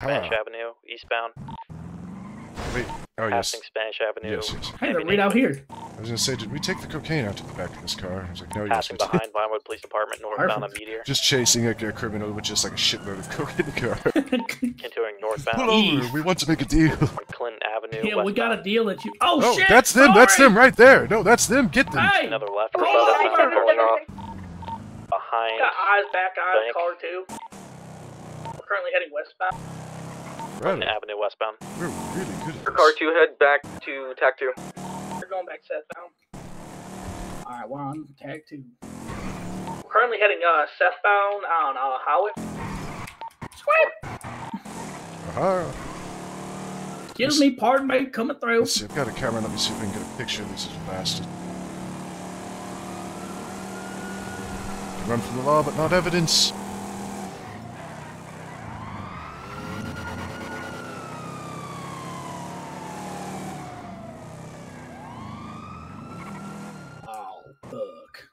Spanish Ah. Avenue, eastbound. Wait. Oh yes. Passing Spanish Avenue. Yes, yes. Hey, they're right out here. I was gonna say, did we take the cocaine out to the back of this car? I was like, no, yes, Passing we did. behind Vinewood Police Department, northbound on Perfect. Meteor. Just chasing a, a criminal with just like a shitload of coke in the car. Continuing Pull northbound over. We want to make a deal. on Clinton Avenue. yeah, we got a deal that you. Oh, Oh, shit! that's them. That's them right there. No, that's them. Get them. Hey! Another left. Oh, Above sorry. pulling off. Behind. Got eyes back eyes, Bank. car two. We're currently heading westbound. Clinton Right. Avenue westbound. We're really good at this. Car 2, head back to TAC 2. We're going back southbound. Alright, we're on TAC two. We're currently heading uh southbound on uh highway. Sweet! Aha. Excuse me, pardon me, coming through. Let's see. I've got a camera. Let me see if I can get a picture of this little bastard. Run from the law, but not evidence. Fuck.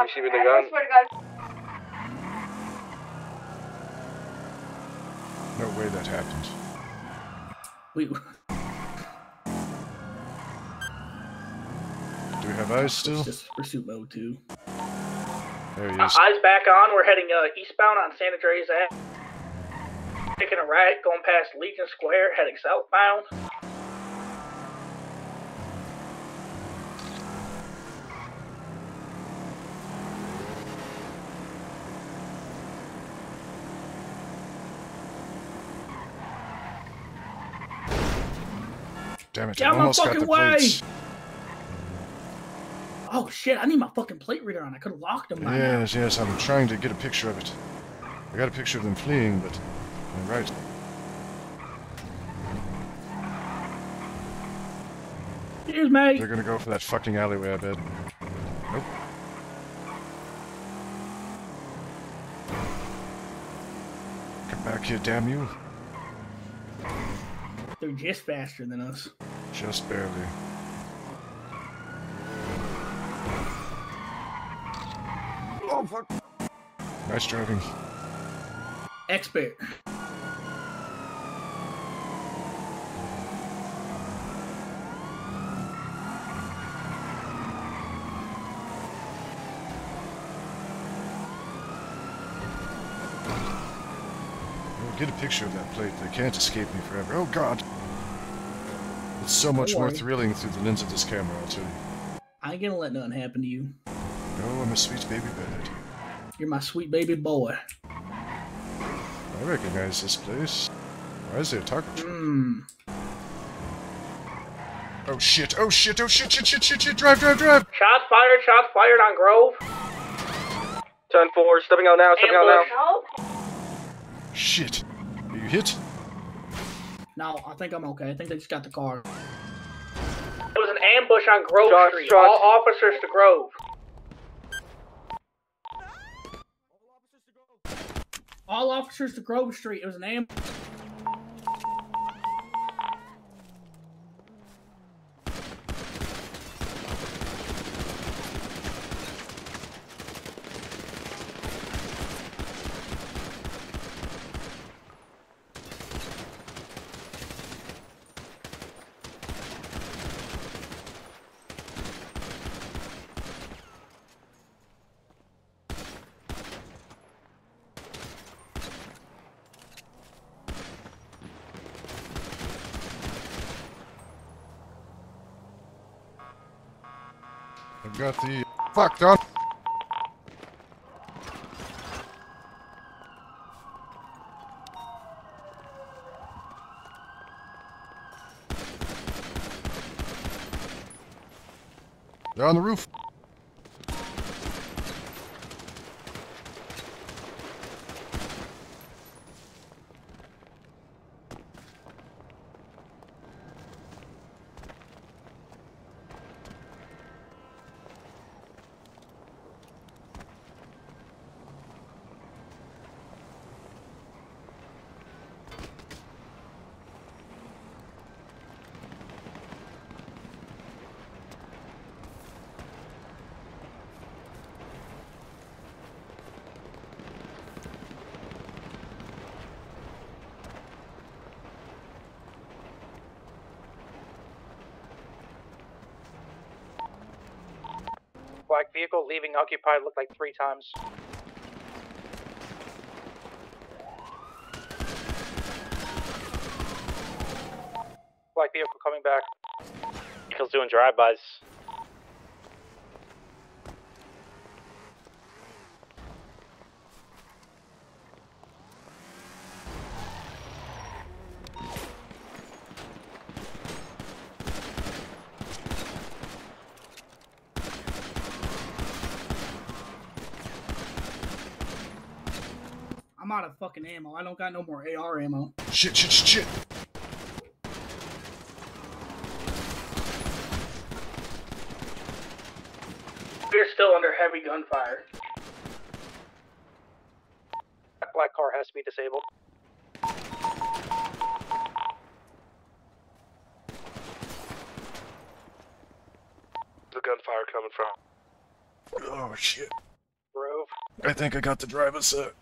Receiving the gun. No way that happened. We, Do we have eyes still? it's just pursuit mode two. There he Uh, eyes back on. We're heading uh, eastbound on San Andreas Ave. Taking a right, going past Legion Square, heading southbound. Damn it! Get I out my almost got fucking the way! plates. Oh shit! I need my fucking plate reader on. I could have locked them. by now. Yes, yes. I'm trying to get a picture of it. I got a picture of them fleeing, but you're right. Cheers, mate. They're gonna go for that fucking alleyway, I bet. Nope. Come back here, damn you. They're just faster than us. Just barely. Oh, fuck. Nice driving. Expert. Get a picture of that plate. They can't escape me forever. Oh, God. It's so much Don't more worry. thrilling through the lens of this camera, I'll tell you. I ain't gonna let nothing happen to you. Oh, I'm a sweet baby bird. You're my sweet baby boy. I recognize this place. Why is there a taco truck? Mmm. Oh shit, oh shit, oh shit, shit, shit, shit, shit, drive, drive, drive! Shots fired. Shots fired on Grove. 10 4, stepping out now, stepping out now. Ambush. Shit. Are you hit? No, I think I'm okay. I think they just got the car. It was an ambush on Grove Shots, Street. shots. All officers to Grove. All officers to Grove Street. It was an ambush. I've got the... Fuck, Don! They're on the roof. Black vehicle leaving occupied looked like three times. Black vehicle coming back. Vehicle's doing drive-bys. I'm out of fucking ammo. I don't got no more AR ammo. Shit, shit, shit, shit. We're still under heavy gunfire. That black car has to be disabled. The gunfire coming from. Oh, shit. Grove. I think I got the driver set.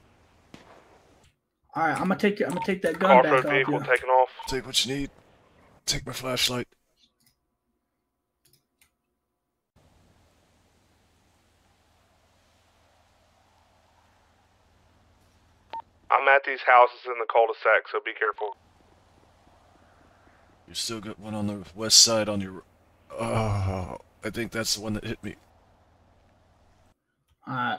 All right, I'm gonna take I'm gonna take that gun back Off-road off vehicle you. taking off. Take what you need. Take my flashlight. I'm at these houses in the cul-de-sac, so be careful. You still got one on the west side on your. Oh, I think that's the one that hit me. All right.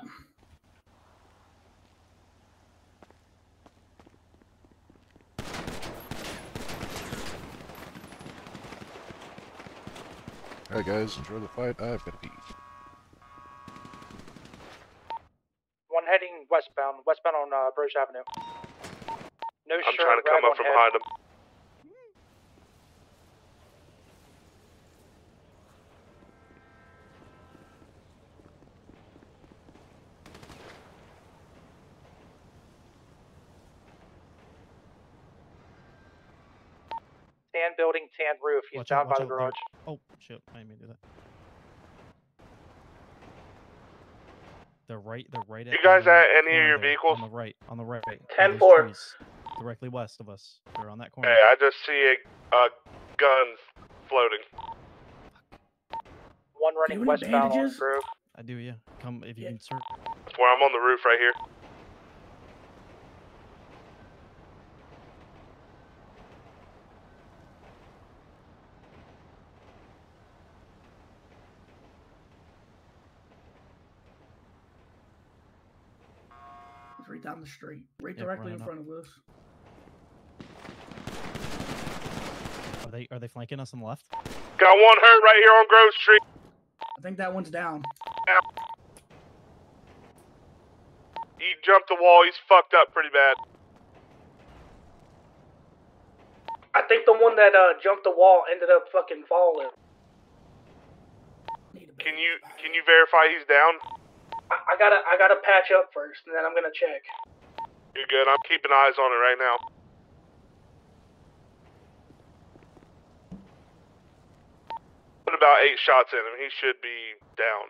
Alright, guys, enjoy the fight. I've got to pee. One heading westbound, westbound on uh, Brouge Avenue. No I'm shirt, trying to come up from head. behind them. Tan building, tan roof. He's Watch down out, by the out, garage. Shit! I didn't mean to do that. They're right. They're right. You guys the, at any of your there, vehicles? On the right. On the right. 10 those 4. trees, Directly west of us. They're on that corner. Hey, I just see a, a gun floating. One running westbound on bandages? Grove. I do. Yeah. Come if you Yeah. can search. That's where I'm on the roof right here. Right down the street, right Yeah, directly in running front of us. Are they are they flanking us on the left? Got one hurt right here on Grove Street. I think that one's down. He jumped the wall. He's fucked up pretty bad. I think the one that uh, jumped the wall ended up fucking falling. Can you can you verify he's down? I, I gotta I gotta patch up first, and then I'm gonna check. You're good. I'm keeping eyes on it right now. Put about eight shots in him. He should be down.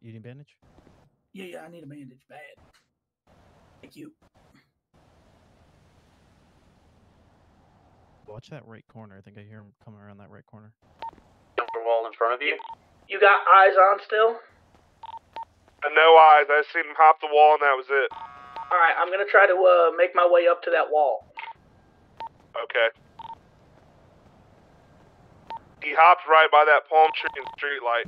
You need bandage? Yeah, yeah, I need a bandage bad. Thank you. Watch that right corner. I think I hear him coming around that right corner. The wall in front of you. You got eyes on still? Uh, no eyes. I seen him hop the wall and that was it. All right, I'm gonna try to uh, make my way up to that wall. Okay. He hopped right by that palm tree and street light.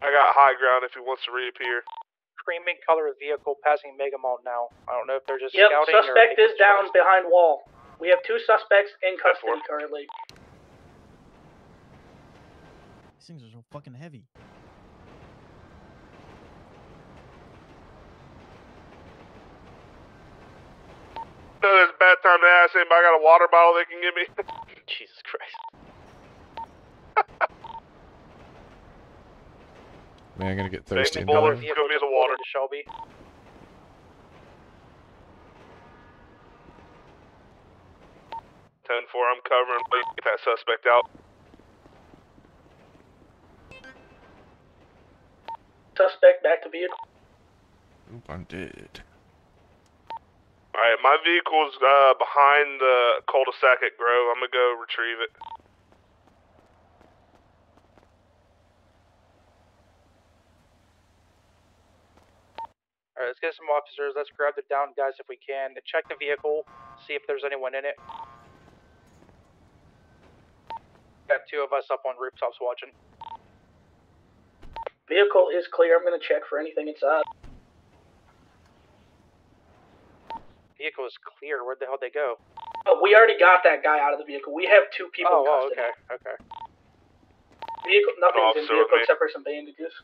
I got high ground if he wants to reappear. Creaming color of vehicle passing Mega Mall now. I don't know if they're just Yep, scouting suspect or is down behind wall. We have two suspects in custody currently. These things are so fucking heavy. No, it's a bad time to ask anybody got a water bottle they can give me. Jesus Christ. Man, I'm gonna get thirsty. bullet. Another- Go me the water. Shelby. Ten four, I'm covering. Wait, get that suspect out. Suspect back to vehicle. Oop, I'm dead. All right, my vehicle's uh, behind the cul-de-sac at Grove. I'm gonna go retrieve it. Alright, let's get some officers. Let's grab the down guys if we can. Check the vehicle, see if there's anyone in it. Got two of us up on rooftops watching. Vehicle is clear. I'm gonna check for anything inside. Vehicle is clear. Where'd the hell they go? Oh, we already got that guy out of the vehicle. We have two people oh, in oh, oh okay, okay. Vehicle, nothing's in officer with vehicle except for some bandages.